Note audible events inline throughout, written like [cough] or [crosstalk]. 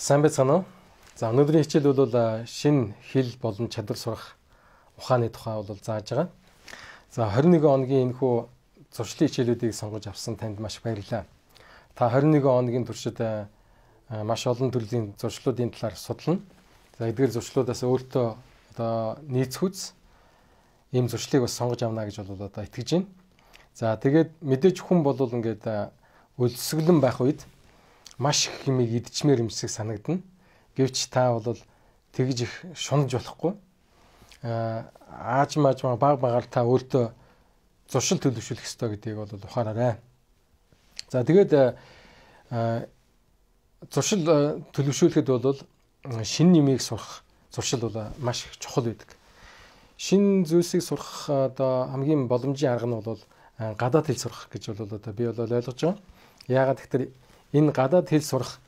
Сайн байцгаана уу? За өнөөдрийн хичээл бол шинэ хэл болон чадвар сурах ухааны тухай бол зааж байгаа. За 21 оногийн энэхүү зуршлын хичээлүүдийг сонгож авсан танд маш баярлалаа. Та 21 оногийн туршид маш олон төрлийн зуршлуудын талаар судлана. За эдгээр зуршлуудаас өөртөө одоо нийцхүүц ийм зуршлыг бас сонгож авна гэж бол одоо итгэж байна. За тэгээд мэдээж хүн бол ингээд өлсгөлэн байх үед маш их хэмийг идчмээр юмсыг санагдана. Гэвч та бол тэгж их шунаж болохгүй. Ааж мааж баг багаар та өөртөө зуршил төлөвшүүлэх ёстой гэдгийг бол ухаараарай. За тэгээд зуршил төлөвшүүлэхэд бол шин нэмийг сурах зуршил бол маш их чухал байдаг. Шин зүйлсийг сурах одоо хамгийн боломжийн арга нь бол гадаад хэл сурах гэж бол одоо би бол ойлгож байгаа. Яагаад гэвэл энэ гадаад хэл сурах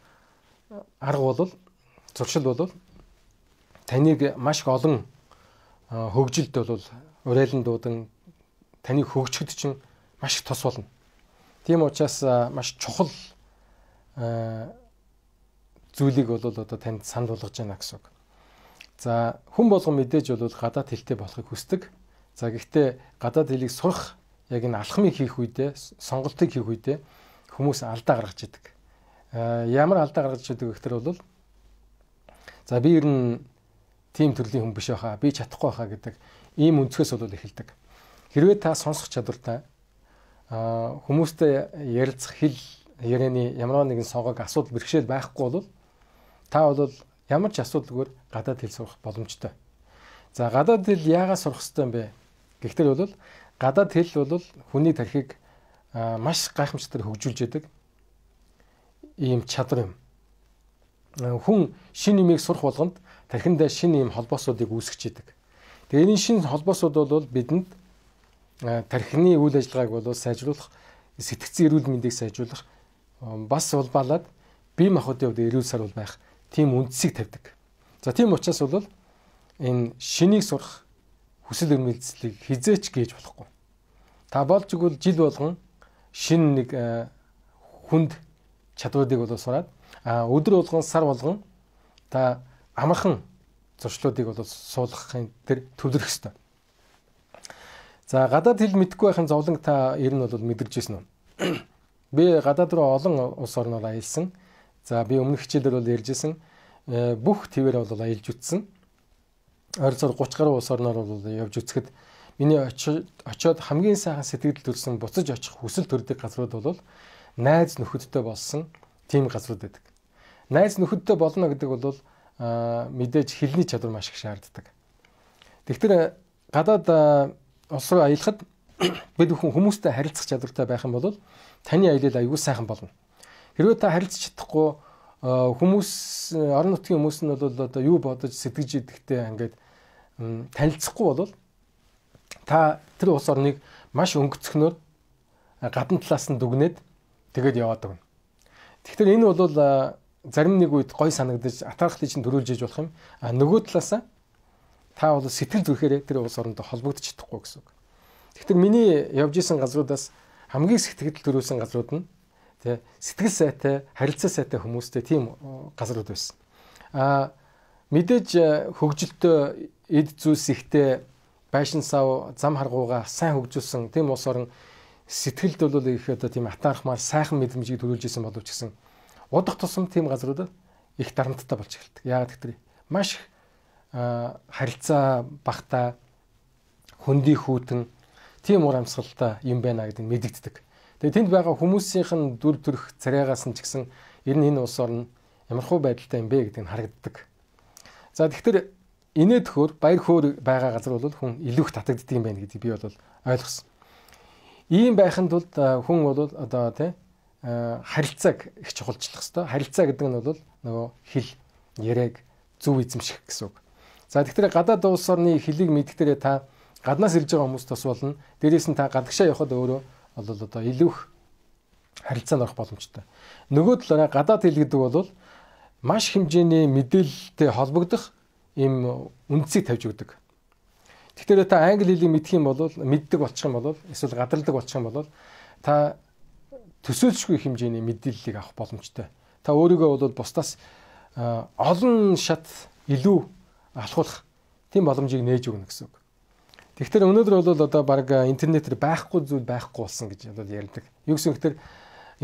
арга бол зуршил бол таныг маш их олон хөгжилд бол урайлан дуудан таныг хөгжөхөд чинь маш их тос болно. Тийм учраас маш чухал зүйлийг бол одоо танд санд болгож байна гэсэн үг. За хүн болгон мэдээж бол гадаад хэлтэй болохыг хүсдэг. За гэхдээ гадаад хэлийг сурах яг энэ алхмыг хийх үедээ сонголтыг хийх үедээ хүмүүс алдаа гаргаж идэг. Э, ямар алдаа гаргаж идэг гэхээр бол за би ер нь тийм төрлийн хүн биш байхаа, би чадахгүй байхаа гэдэг ийм өнцгөөс бол эхэлдэг. Хэрвээ та сонсох чадвартай хүмүүстэй ярилцах хэл ярианы ямар нэгэн согог асуудал бэрхшээл байхгүй бол та бол ямар ч асуудалгүй гадаад хэл сурах боломжтой. За гадаад хэл яагаад сурах хэрэгтэй юм бэ? Гэхдээ бол гадаад хэл бол хүний тархийг маш гайхамшигтай хөгжүүлж яадаг ийм чадвар юм. Хүн шин нэмийг сурах болгонд тархиндаа шин ийм холбоосуудыг үүсгэж идэг. Тэгээ энэ шин холбоосууд бол бидэнд тархины үйл ажиллагааг бол сайжруулах, сэтгцэн эрүүл мэндийг сайжруулах бас улбаалаад бие махбодын хувьд эрүүл сарвал байх тийм үндсийг тавьдаг. За тийм учраас бол энэ шинийг сурах хүсэл эрмэлзлийг хизээч гээж болохгүй. Та болж игэл жил болгон шин нэг хүнд чадваруудыг бол сураад а өдөр болгон сар болгон та амархан зуршлуудыг бол суулгахын тэр төвлөрөх ёстой. За гадаад хэл мэдгүй байхын зовлон та ер нь бол мэдэрч ирсэн үү? [clears throat] Би гадаад руу олон улс орноор аялсан. За би өмнөх хичээлээр бол ярьжсэн э, бүх твээр бол аялж үтсэн. Ойролцоогоор 30 гаруй улс орноор бол явж үцхэд миний очиод хамгийн сайхан сэтгэл төрсэн буцаж очих хүсэл төрдөг газрууд бол найз нөхөдтэй болсон тийм газрууд байдаг. Найз нөхөдтэй болно гэдэг бол мэдээж хэлний чадвар маш их шаарддаг. Тэгэхээр гадаад улс руу аялахад [coughs] бид бүхэн хүмүүстэй харилцах чадвартай байх юм бол таны аялал аягүй сайхан болно. Хэрвээ та харилцах чадахгүй хүмүүс орон нутгийн хүмүүс нь бол одоо юу бодож сэтгэж идэхтэй ингээд танилцахгүй бол та тэр улс орныг маш өнгөцгнөөр гадна талаас нь дүгнээд тэгээд яваад өгнө. Тэгэхээр энэ бол зарим нэг үед гой санагдаж атаархлыг чинь төрүүлж иж болох юм. А нөгөө талаасаа та бол сэтгэл зүрхээрээ тэр улс орондоо холбогдож чадахгүй гэсэн үг. Тэгэхээр миний явж исэн газруудаас хамгийн сэтгэл төрүүлсэн газрууд нь тий сэтгэл сайтай, харилцаа сайтай хүмүүстэй тийм газрууд байсан. А мэдээж хөгжилтөө эд зүйлс ихтэй байшин сав зам харгууга сайн хөгжүүлсэн тийм улс орон сэтгэлд бол их одоо тийм атаархмаар сайхан мэдрэмжийг төрүүлж исэн боловч гэсэн удах тусам тийм газруудад их дарамттай болж эхэлдэг. Яагаад гэвэл маш харилцаа багтаа хөндөй хүүтэн тийм ур амьсгалтай юм байна гэдэг нь мэдэгддэг. Тэгээ тэнд байгаа хүмүүсийнх нь дүр төрх царайгаас нь ч гэсэн ер нь энэ улс орн ямархуу байдалтай юм бэ гэдэг нь харагддаг. За тэгэхээр инээд хөр баяр хөөр байгаа газар бол хүн илүү их татагддаг юм байна гэдгийг би бол ойлгосон. Ийм байхын тулд хүн бол одоо тий харилцааг их чухалчлах хэрэгтэй. Харилцаа гэдэг нь бол нөгөө хэл яриаг зөв эзэмших гэсэн үг. За тэгэхээр гадаад улс орны хэлийг мэддэгтээ та гаднаас ирж байгаа хүмүүст бас болно. Дээрээс нь та гадагшаа явхад өөрөө бол одоо илүү их харилцаанд орох боломжтой. Нөгөө талаараа гадаад хэл гэдэг бол маш хэмжээний мэдээлэлтэй холбогдох ийм үндсийг тавьж өгдөг. Тэгэхээр та англи хэлийг мэдэх юм бол мэддэг болчих юм бол эсвэл гадарладаг болчих юм бол та төсөөлшгүй хэмжээний мэдээллийг авах боломжтой. Та өөрийгөө бол бусдаас олон шат илүү алхуулах тийм боломжийг нээж өгнө гэсэн үг. Тэгэхээр өнөөдөр бол одоо баг интернетээр байхгүй зүйл байхгүй болсон гэж бол ярьдаг. Юу гэсэн гэхээр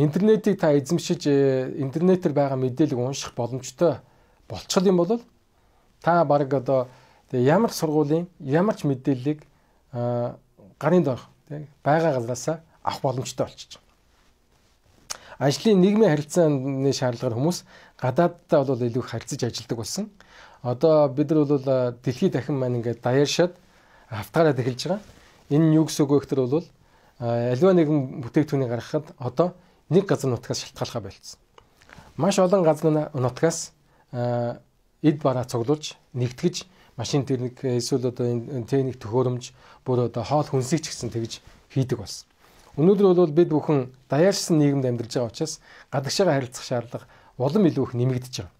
интернетийг та эзэмшиж интернетээр байгаа мэдээлэл унших боломжтой болчихл юм бол та баг одоо ямар сургуулийн ямар ч мэдээллийг гарын доор байгаа газараасаа авах боломжтой болчихж байгаа. Ажлын нийгмийн харилцааны шаардлагаар хүмүүс гадаадтай бол илүү харьцаж ажилладаг болсон. Одоо бид нар бол дэлхийд дахин маань ингээд даяаршаад автаараад эхэлж байгаа. Энэ нь юу гэсэн үг вэ гэхээр бол аливаа нэгэн бүтээгдэхүүнийг гаргахад одоо нэг газар нутгаас шалтгаалхаа болцсон. Маш олон газар нутгаас эд бараа цуглуулж нэгтгэж машин техник эсвэл одоо энэ техник төхөөрөмж бүр одоо хоол хүнсийг ч гэсэн тэгж хийдэг болсон. Өнөөдөр бол бид бүхэн даяарсан нийгэмд амьдарч байгаа учраас гадагшаага харилцах шаардлага улам илүү их нэмэгдэж байгаа.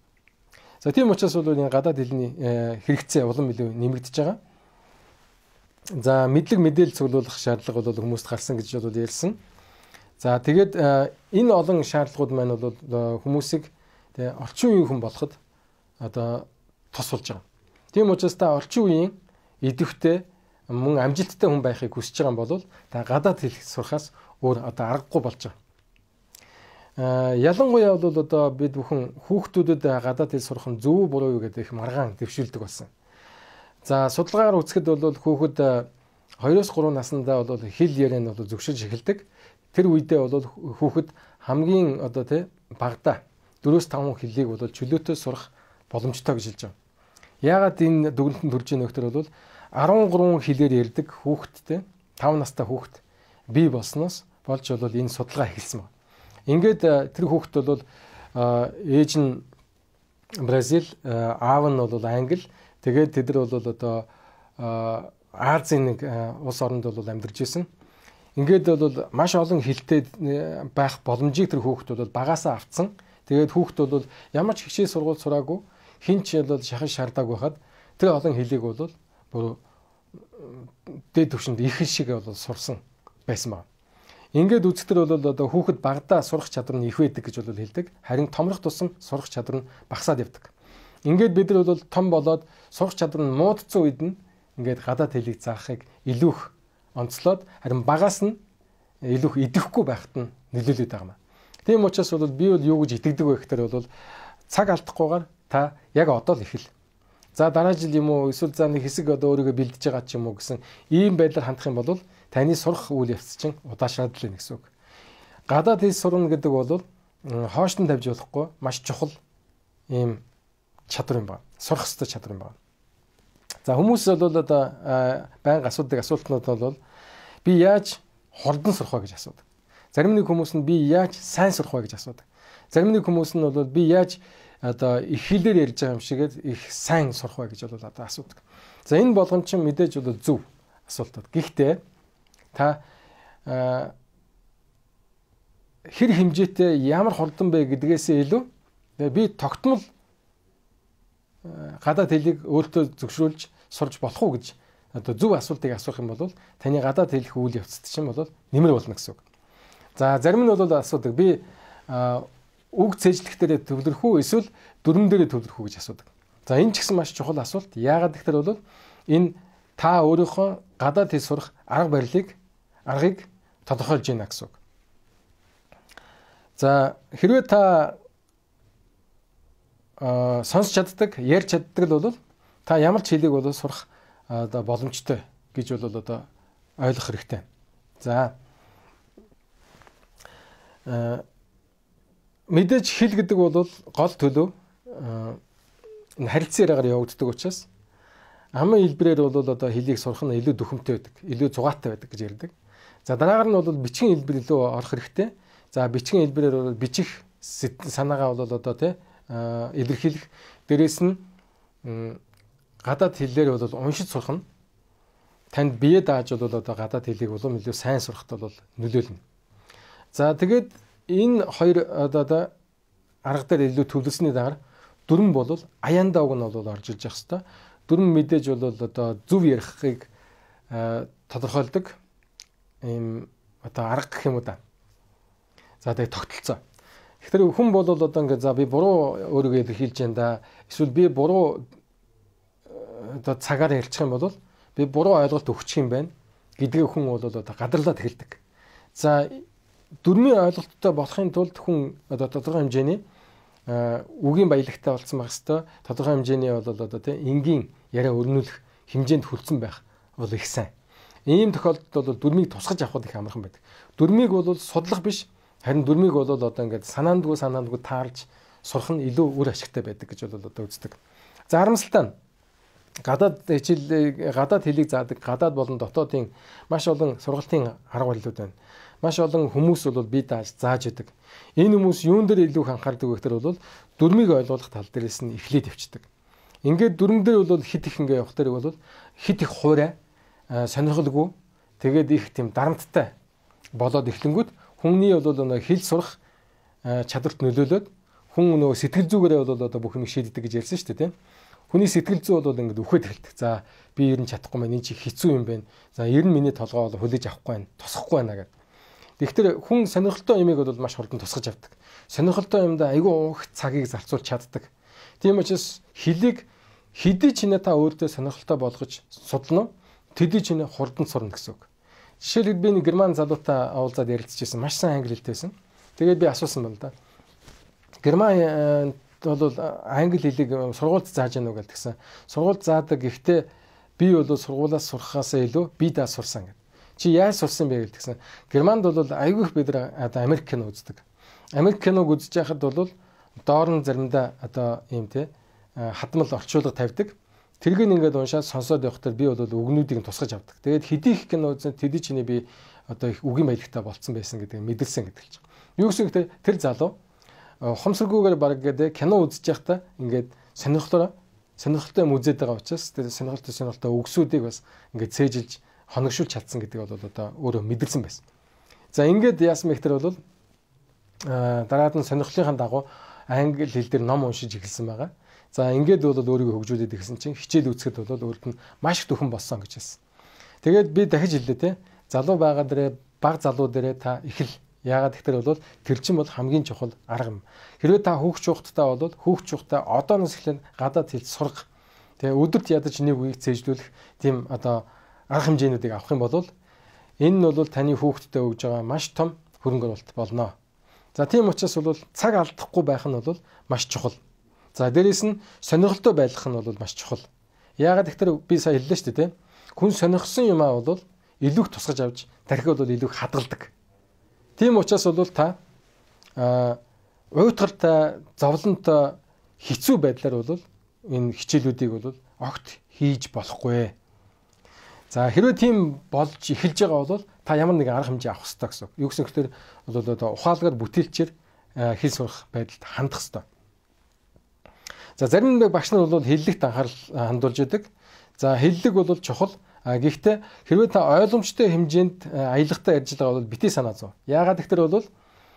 За тийм учраас бол энэ гадаад хэлний хэрэгцээ улам илүү нэмэгдэж байгаа. За мэдлэг мэдээлэл цуглуулах шаардлага бол хүмүүст гарсан гэж бол ярьсан. За тэгээд э, энэ олон шаардлагууд маань бол э, хүмүүсийг тэгээ орчин үеийн хүн болоход одоо тус болж байгаа. Тийм учраас та орчин үеийн идэвхтэй мөн амжилттай хүн байхыг хүсэж байгаа бол та гадаад хэл сурахаас өөр одоо аргагүй болж байгаа. А э, ялангуяа бол одоо бид бүхэн хүүхдүүдэд гадаад хэл сурах нь зөв буруу юу гэдэг их маргаан дэвшүүлдэг болсон. За судалгаагаар үзэхэд бол хүүхэд 2-оос 3 наснда бол хэл яриа нь бол зөвшөөрж эхэлдэг. Тэр үедээ бол хүүхэд хамгийн одоо тий багада 4-5 хэллийг бол чөлөөтэй сурах боломжтой гэж хэлж байгаа. Яагаад энэ дүгнэлтэнд төрж ийнө гэхээр бол 13 хэлээр ярьдаг хүүхэдтэй 5 настай хүүхэд бий болсноос болж бол энэ судалгаа эхэлсэн байна. Ингээд тэр хүүхэд бол ээж нь Бразил, аав нь бол англи Тэгээд тэд нар бол одоо Азийн нэг улс оронд бол амьдарч исэн. Ингээд бол маш олон хилтэй байх боломжийг тэр хүүхэд бол багасаа авцсан. Тэгээд хүүхэд бол ямар ч хичээл сургууль сураагүй хинч бол шахаж шаардаагүй хаад тэр олон хэлийг бол бүр дээд төвшөнд их шиг бол сурсан байсан байна. Ингээд үзэхдээ бол одоо хүүхэд багадаа сурах чадвар нь их байдаг гэж бол хэлдэг. Харин томрох тусам сурах чадвар нь багасаад явдаг. Ингээд бид нар бол том болоод сурах чадвар нь муудсан үед нь ингээд гадаад хэлийг заахыг илүүх онцлоод харин багаас нь илүүх идэхгүй байхад нь нөлөөлөд байгаа юм. Тийм учраас бол би бол юу гэж итгэдэг вэ гэхээр бол цаг алдахгүйгээр та яг одоо л ихэл. За дараа жил юм уу эсвэл за нэг хэсэг одоо өөрийгөө бэлдэж байгаа ч юм уу гэсэн ийм байдлаар хандах юм бол таны сурах үйл явц чинь удаашраад л гэсэн үг. Гадаад хэл сурна гэдэг бол хоош нь тавьж болохгүй маш чухал ийм чадвар юм байна. Сурах ёстой чадвар юм байна. За хүмүүс бол одоо байнга асуудаг асуултнууд бол би яаж хурдан сурах вэ гэж асуудаг. Зарим нэг хүмүүс нь би яаж сайн сурах вэ гэж асуудаг. Зарим нэг хүмүүс нь бол би яаж одоо их хэлээр ярьж байгаа юм шигээд их сайн сурах вэ гэж бол одоо асуудаг. За энэ болгон чинь мэдээж бол зөв асуултууд. Гэхдээ та хэр хэмжээтэй ямар хурдан бэ гэдгээсээ илүү би тогтмол гадаад хэлийг өөртөө зөвшөөрүүлж сурж болох уу гэж одоо зөв асуултыг асуух юм бол таны гадаад хэлэх үйл явцад чинь бол нэмэр болно гэсэн үг. За зарим нь бол асуудаг би үг цэжлэхтэрээ төвлөрөх үү эсвэл дүрм дээрээ төвлөрөх үү гэж асуудаг. За энэ ч гэсэн маш чухал асуулт. Яагаад гэхээр бол энэ та өөрийнхөө гадаад хэл сурах арга барилыг аргыг тодорхойлж байна гэсэн үг. За хэрвээ та сонсч чаддаг, ярьж чаддаг л бол та ямар ч хэлийг бол сурах одоо боломжтой гэж бол одоо ойлгох хэрэгтэй. За мэдээж хэл гэдэг бол гол төлөв энэ харилцан яриагаар явагддаг учраас амын хэлбэрээр бол одоо хэлийг сурах нь илүү дөхөмтэй байдаг, илүү зугаатай байдаг гэж ярьдаг. За дараагаар нь бол бичгийн хэлбэр илүү орох хэрэгтэй. За бичгийн хэлбэрээр бол бичих санаагаа бол одоо тий илэрхийлэх дээрэс нь гадаад хэллэр бол уншиж сурах нь танд бие дааж бол одоо гадаад хэлийг улам илүү сайн сурахт бол нөлөөлнө. За тэгээд энэ хоёр одоо арга дээр илүү төвлөрсний дагаар дүрм бол аяндаа уг нь бол орж ирж явах хэвээр. Дүрм мэдээж бол одоо зөв ярихыг тодорхойлдог ийм одоо арга гэх юм уу да. За тэгээд тогтолцоо. Тэгэхээр хүн бол одоо ингээд за би буруу өөрийгөө илэрхийлж байна да. Эсвэл би буруу одоо цагаар ярьчих юм бол би буруу ойлголт өгчих юм байна гэдгийг хүн бол одоо гадарлаад эхэлдэг. За дөрмийн ойлголттой болохын тулд хүн одоо тодорхой хэмжээний үгийн баялагтай болсон байх хэвээр тодорхой хэмжээний бол одоо тийм энгийн яриа өрнүүлэх хэмжээнд хүрсэн байх бол их сайн. Ийм тохиолдолд бол дүрмийг тусгаж авахд их амархан байдаг. Дүрмийг бол судлах биш Харин дүрмийг бол одоо ингээд санаандгүй санаандгүй таарж сурах нь илүү үр ашигтай байдаг гэж бол одоо үздэг. За харамсалтай нь гадаад хичээл гадаад хэлийг заадаг гадаад болон дотоодын маш олон сургалтын арга барилуд байна. Маш олон хүмүүс бол бие дааж зааж идэг. Энэ хүмүүс юун дээр илүү их анхаардаг вэ гэхээр бол дүрмийг ойлгох тал дээрээс нь эхлээд явцдаг. Ингээд дүрм дээр бол хит их ингээ явах дээр бол хит их хуурай сонирхолгүй тэгээд их тийм дарамттай болоод эхлэнгүүт Хүнний бол нөгөө хэл сурах чадварт нөлөөлөд хүн нөгөө сэтгэл зүгээрээ бол одоо бүх юм шийддэг гэж ярьсан шүү дээ тийм. Хүний сэтгэл зүй бол ингээд үхээд хэлдэг. За би ер нь чадахгүй маань энэ чи хэцүү юм байна. За ер нь миний толгой бол хүлээж авахгүй байна. Тусахгүй байна гэдэг. Тэгэхээр хүн сонирхолтой юмыг бол маш хурдан тусгаж авдаг. Сонирхолтой юмд айгүй уух цагийг зарцуулж чаддаг. Тийм учраас хэлийг хэдий ч нэ та өөртөө сонирхолтой болгож судлана. Тэдий ч нэ хурдан сурна гэсэн үг. Жишээлбэл би нэг герман залуутай уулзаад ярилцчихсан. Маш сайн англи хэлтэйсэн. Тэгээд би асуусан байна да. Герман бол англи хэлийг сургуульд зааж яах вэ гэдгсэн. Сургуульд заадаг гэхдээ би бол сургуулаас сурахаас илүү би даа сурсан гэдэг. Чи яаж сурсан бэ гэдгсэн. Германд бол айгүй их бид нар одоо Америк кино үздэг. Америк киног үзэж байхад бол доор нь заримдаа одоо ийм те хадмал орчуулга тавьдаг. Тэргийг ингээд уншаад сонсоод явахдаа би бол үгнүүдийг тусгаж авдаг. Тэгээд хэдий их кино үзэн тэдий чиний би одоо их үгийн баялагтай болцсон байсан гэдэг мэдэрсэн гэдэг л чинь. Юу гэсэн гэхээр тэр залуу хомсргүйгээр баг гэдэг кино үзэж байхдаа ингээд сонирхлоо сонирхолтой юм үзээд байгаа учраас тэр сонирхолтой сонирхолтой өгсүүдийг бас ингээд цээжилж хоногшуулж чадсан гэдэг бол одоо өөрөө мэдэрсэн байсан. За ингээд яасан бэ гэхээр бол дараад нь сонирхлынхаа дагуу англи хэл дээр ном уншиж эхэлсэн байгаа. За ингээд бол өөрийгөө хөгжүүлээд ирсэн чинь хичээл үүсгэхэд бол өөрт нь маш их төхөн болсон гэж хэлсэн. Тэгээд би дахиж хэллээ те. Залуу байгаа дээрээ баг залуу дээрээ та их л яагаад гэхээр бол тэр чинь бол хамгийн чухал арга юм. Хэрвээ та хүүхч ухттай бол хүүхч ухтаа одооноос эхлэн гадаад хэл сурах. Тэгээ өдөрт ядаж нэг үеийг цээжлүүлэх тийм одоо арга хэмжээнүүдийг авах юм бол энэ нь бол таны хүүхдтэй өгж байгаа маш том хөрөнгө оруулалт болно. За тийм учраас бол цаг алдахгүй байх нь бол маш чухал. За дээрэс нь сонирхолтой байх нь бол маш чухал. Яагаад гэхээр би сая хэллээ шүү дээ тийм. Хүн сонирхсан юм аа бол илүү их тусгаж авч тархи бол илүү их хадгалдаг. Тийм учраас бол та а уйтгартай зовлонтой хэцүү байдлаар бол энэ хичээлүүдийг бол огт хийж болохгүй. За хэрвээ тийм болж эхэлж байгаа бол та ямар нэгэн арга хэмжээ авах хэрэгтэй гэсэн. Юу гэсэн гэхээр бол одоо ухаалгаар бүтээлчээр хэл сурах байдалд хандах хэрэгтэй. За зарим нэг багш нар бол хэллэгт анхаарал хандуулж идэг. За хэллэг бол чухал. Гэхдээ хэрвээ та ойлгомжтой хэмжээнд аялгатай ярьж байгаа бол бити санаа зов. Яагаад гэвэл бол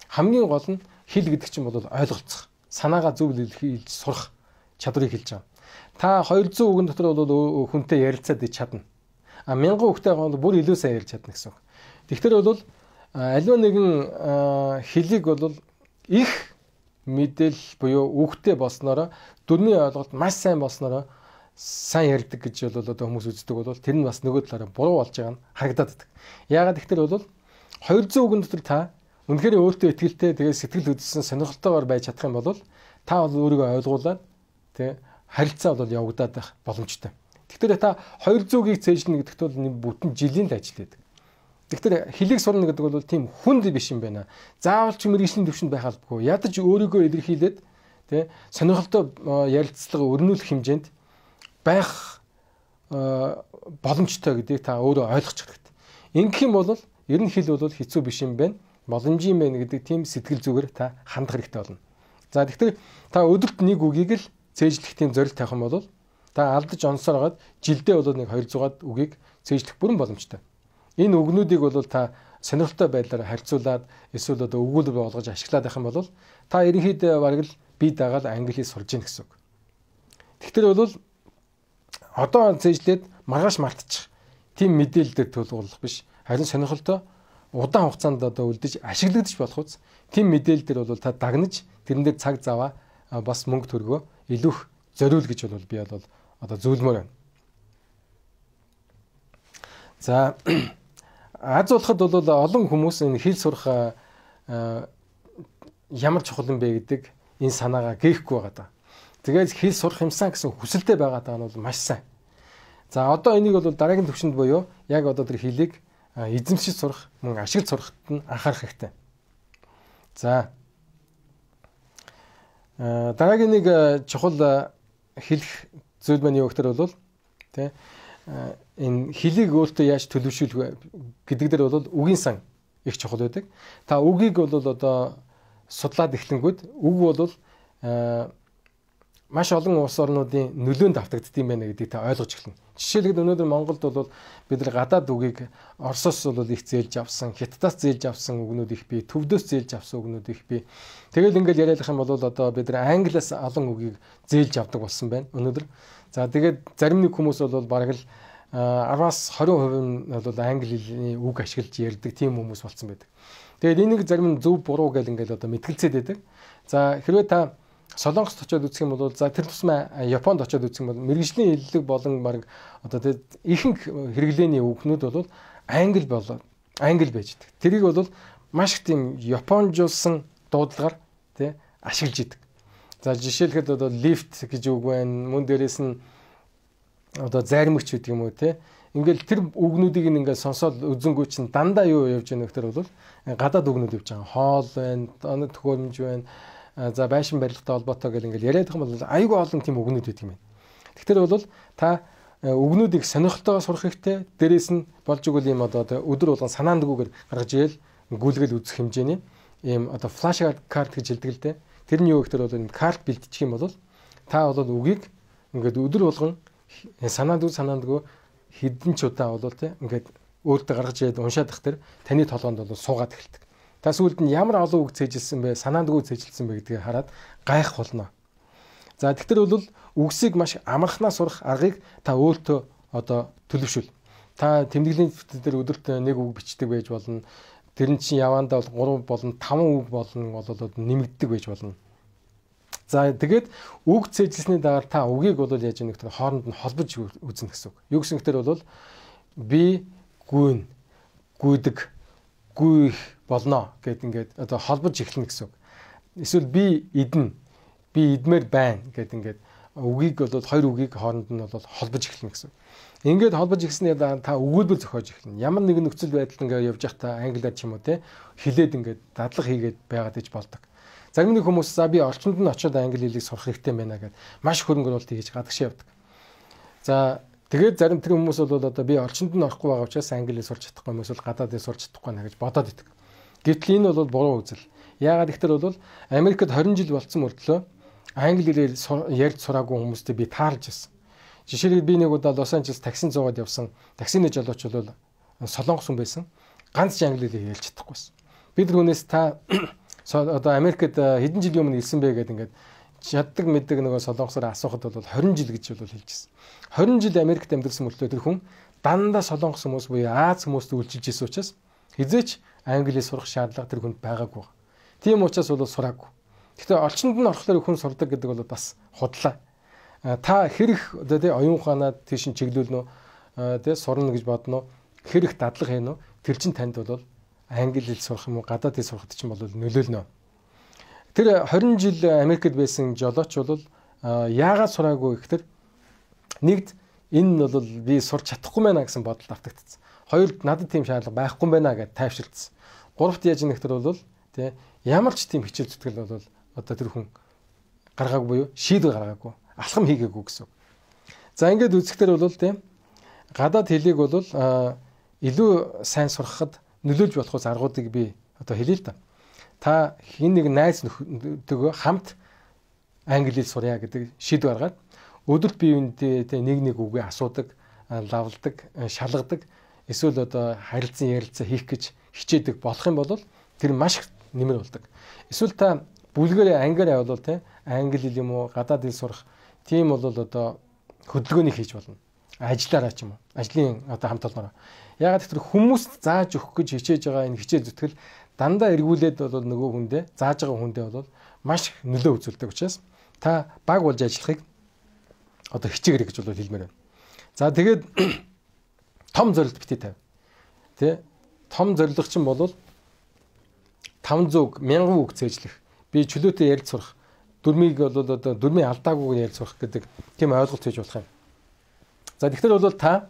хамгийн гол нь хэл гэдэг чинь бол ойлголцох. Санаагаа зөв хэлж сурах чадварыг хэлж байгаа. Та 200 үгэн дотор бол хүнтэй ярилцаад чадна. А 1000 үгтэй бол бүр илүү сайн ярьж чадна гэсэн үг. Тэгэхээр бол аливаа нэгэн хэлийг бол их мэдээлэл буюу үгтэй болсноороо дөрмийн ойлголт маш сайн болсноороо сайн ярьдаг гэж бол одоо хүмүүс үздэг бол тэр нь бас нөгөө талаараа буруу болж байгаа нь харагдаад байдаг. Яагаад гэвэл бол 200 үгэн дотор та үнэхээр өөртөө ихтэй тэгээд сэтгэл хөдлөсөн сонирхолтойгоор байж чадах юм бол та бол өөрийгөө ойлгуулад тэг харилцаа бол явагдаад байх боломжтой. Тэгэхээр та 200-ийг цээжлэнэ гэдэгт бол нэг бүтэн жилийн ажил байдаг. Тэгэхээр хэлийг сурна гэдэг бол тийм хүнд биш юм байна. Заавал ч мэрэгжлийн төвшөнд байх албагүй. Ядаж өөрийгөө илэрхийлээд тий сонирхолтой ярилцлага өрнүүлэх хэмжээнд байх боломжтой гэдгийг та өөрөө ойлгочих хэрэгтэй. Ингэх юм бол ер нь хэл бол хэцүү биш юм байна. Боломжийн байна гэдэг тийм сэтгэл зүгээр та хандах хэрэгтэй болно. За тэгэхээр та өдөрт нэг үгийг л цээжлэх тийм зорилт тавих юм бол та алдаж онсоор хагаад жилдээ бол нэг 200-аад үгийг цээжлэх бүрэн боломжтой. Энэ үгнүүдийг бол та сонирхолтой байдлаар харьцуулаад эсвэл одоо өгүүлбэр болгож ашиглаад байх юм бол та ерөнхийдөө бараг л бие дагаад англи хэл сурж гин гэсэн үг. Тэгэхээр бол одоо цээжлээд маргааш мартчих тийм мэдээлэл дээр тулгуурлах биш харин сонирхолтой удаан хугацаанд одоо үлдэж ашиглагдаж болох үз. Тим мэдээлэл дээр бол та дагнаж тэрэн дээр цаг заваа бас мөнгө төргөө илүүх зориул гэж бол би бол одоо зөвлөмөр байна. За [clears throat] аз болоход бол олон хүмүүс энэ хэл сурах ямар чухал юм бэ гэдэг энэ санаагаа гээхгүй байгаа да. Тэгээд хэл сурах юмсан гэсэн хүсэлтэй байгаа даа нь бол маш сайн. За одоо энийг бол дараагийн төвшөнд буюу яг одоо тэр хэлийг эзэмшиж сурах, мөн ашиглаж сурахад нь анхаарах хэрэгтэй. За дараагийн нэг чухал хэлэх зүйл маань юу гэхээр бол тий энэ хэлийг өөртөө яаж төлөвшүүлэх гэдэг дээр бол үгийн сан их чухал байдаг. Та үгийг бол одоо судлаад эхлэнгүүд үг бол маш олон улс орнуудын нөлөөнд автагддсан байна гэдгийг та ойлгож эхэлнэ. Жишээлбэл өнөөдөр Монголд бол бид нар гадаад үгийг Оросоос бол их зээлж авсан, Хятадаас зээлж авсан үгнүүд их бий, Төвдөөс зээлж авсан үгнүүд их бий. Тэгэл ингээл яриалах юм бол одоо бид нар Англиас олон үгийг зээлж авдаг болсон байна өнөөдөр. За тэгээд зарим нэг хүмүүс бол бараг л 10-аас 20% нь бол англи хэлний үг ашиглаж ярьдаг тийм хүмүүс болсон байдаг. Тэгээд энийг зарим нь зөв буруу гэл ингээл одоо мэтгэлцээд байдаг. За хэрвээ та Солонгост очиод үзэх юм бол за тэр тусмаа Японд очиод үзэх юм бол мэрэгжлийн хэллэг болон баг одоо тэр ихэнх хэрэглээний үгнүүд бол англи болоо англи байж байгаа. Тэрийг бол маш их тийм японжуулсан дуудлагаар тий ашиглаж идэг. За жишээлхэд одоо лифт гэж үг байна. Мөн дээрээс нь одоо зайрмагч гэдэг юм уу тий ингээл тэр үгнүүдийг ингээд сонсоод үзэнгүү чинь дандаа юу явж байгаа нөхдөр бол гадаад үгнүүд явж байгаа. Хоол байна, оног төхөөрөмж байна за байшин барилгатай холбоотой гэл ингээл яриад байгаа бол айгүй олон тийм үгнүүд байдаг юм байна. Тэгэхээр бол та үгнүүдийг сонирхолтойгоо сурах хэрэгтэй. Дээрээс нь болж игэл юм одоо өдөр болгон санаандгүйгээр гаргаж ирээл гүйлгэл үзэх хэмжээний ийм одоо флаш карт гэж хэлдэг л дээ. Тэрний юу гэхээр бол энэ карт бэлтчих юм бол та бол үгийг ингээд өдөр болгон санаандгүй санаандгүй хідэн ч удаа бол те ингээд өөртөө гаргаж ирээд уншаад их тэр таны толгоонд бол суугаад эхэлдэг. Та сүүлд нь ямар олон үг цээжилсэн бэ, санаандгүй цээжилсэн бэ гэдгийг хараад гайх болно. За тэгэхээр бол үгсийг маш амархнаа сурах аргыг та өөртөө одоо төлөвшүүл. Та тэмдэглэлийн дээр өдөрт нэг үг бичдэг байж болно. Тэр нь чинь явандаа бол 3 болон 5 үг болно бол нэмэгддэг байж болно. За тэгээд үг цээжилсний дараа та үгийг бол яаж нэг тэр хооронд нь холбож үзнэ гэсэн үг. Юу гэсэн хэвээр бол би гүйн гүйдэг гүйх болно гэд ингээд одоо холбож эхлэнэ гэсэн үг. Эсвэл би идэн би идмээр байна гэд ингээд үгийг бол хоёр үгийг хооронд нь бол холбож эхлэнэ гэсэн. Ингээд холбож ихсний та өгүүлбэр зохиож эхлэнэ. Ямар нэгэн нөхцөл байдалд ингээд явж байхдаа англиар ч юм уу те хилээд ингээд дадлага хийгээд байгаад иж болдог. Зарим нэг хүмүүс за би орчинд нь очиод англи хэлийг сурах хэрэгтэй байна гэд маш хөрөнгө оруулалт хийж гадагшаа явдаг. За Тэгээд зарим тэр хүмүүс бол одоо би орчинд нь орохгүй байгаа учраас англи хэл сурч чадахгүй юм эсвэл гадаад хэл сурч чадахгүй нэ гэж бодоод идэг. Гэвтэл энэ бол буруу үзэл. Яагаад гэвэл бол Америкт 20 жил болцсон мөртлөө англи хэлээр ярьж сураагүй хүмүүстэй би таарлж байсан. Жишээлбэл би нэг удаа Лос Анжелес таксин зуугаад явсан. Таксины жолооч бол солонгос хүн байсан. Ганц ч англи хэлээр ярьж чадахгүйсэн. Бид түүнээс та [clears throat] одоо Америкт хэдэн жилийн өмнө ирсэн бэ гэдэг ингээд чаддаг мэддэг нөгөө солонгосоор асуухад бол 20 жил гэж бол хэлжсэн. 20 жил Америкт амьдэрсэн мөртлөө тэр хүн дандаа солонгос хүмүүс буюу Аз хүмүүст үйлчилж исэн учраас хизээч англиэс сурах шаардлага тэр хүнд байгаагүй. Тийм учраас бол сураагүй. Гэхдээ орчинд нь орохлоор хүн сурдаг гэдэг бол бас худлаа. Та хэрэг одоо тий оюун ухаанаа тийш чиглүүлнэ тий сурна гэж бодно. Хэрэг дадлага хийнэ. Тэр чин танд бол англи хэл сурах юм уу гадаад хэл сурахд чинь бол нөлөөлнө. Тэр 20 жил Америкт байсан жолооч бол яагаад сураагүй гэхээр нэгд энэ нь бол би сурч чадахгүй байна гэсэн бодолд автагдсан. Хоёрд надад тийм шаардлага байхгүй байна гэж тайвширдсан. Гуравт яаж нэгтэр бол тий ямар ч тийм хичээл зүтгэл бол одоо тэр хүн гаргаагүй буюу шийдвэр гаргаагүй алхам хийгээгүй гэсэн. За ингээд үзэхдээ бол тий гадаад хэлийг бол илүү сайн сурахад нөлөөлж болох ус аргуудыг би одоо хэлье л да та хин нэг найз нөхдөдөө хамт англи хэл сурья гэдэг шийдвэр гаргаад өдөрт биеиндээ нэг нэг үгээ асуудаг, лавладаг, шалгадаг эсвэл одоо харилцан ярилцаа хийх гэж хичээдэг болох юм бол тэр маш нэмэр болдог. Эсвэл та бүлгээр ангиар явбал те англи хэл юм уу гадаад хэл сурах тийм бол одоо хөдөлгөөнийг хийж болно. ажиллаараа ч юм уу. Ажлын одоо хамт олноор. Ягаад гэвэл хүмүүс зааж өгөх гэж хичээж байгаа энэ хичээл зүтгэл дандаа эргүүлээд бол нөгөө хүндээ зааж байгаа хүндээ бол маш нөлөө үзүүлдэг учраас та баг болж ажиллахыг одоо хичээгэрэй гэж бол хэлмээр байна. За тэгээд том зорилт бити тавь. Тэ том зорилго чинь бол 500 1000 үг цээжлэх. Би чөлөөтэй ярилц сурах. Дүрмийг бол одоо дүрмийн алдаагүй ярилц сурах гэдэг тийм ойлголт хийж болох юм. За тэгэхээр бол та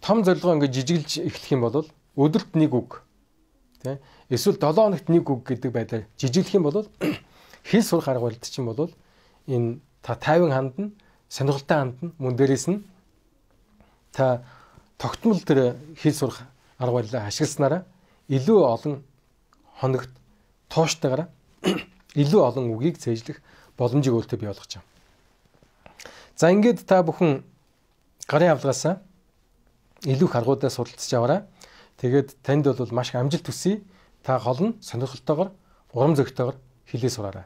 том зорилгоо ингээд жижиглж эхлэх юм бол өдөрт нэг үг тий эсвэл 7 хоногт нэг үг гэдэг байдлаар жижиглэх юм бол [clears throat] хэл сурах арга барилт чинь бол энэ та тайван хандна, сонирхолтой хандна, мөн дээрээс нь та тогтмол тэр хэл сурах арга барилаа ашигласнараа илүү олон хоногт тууштайгаар [clears throat] илүү олон үгийг цээжлэх боломжийг өөртөө бий болгож байгаа. За ингээд та бүхэн гарын авлагаасаа илүү их аргуудаа судалцж аваарай. Тэгээд танд бол маш их амжилт хүсье. Та гол нь сонирхолтойгоор, урам зоригтойгоор хэлээ сураарай.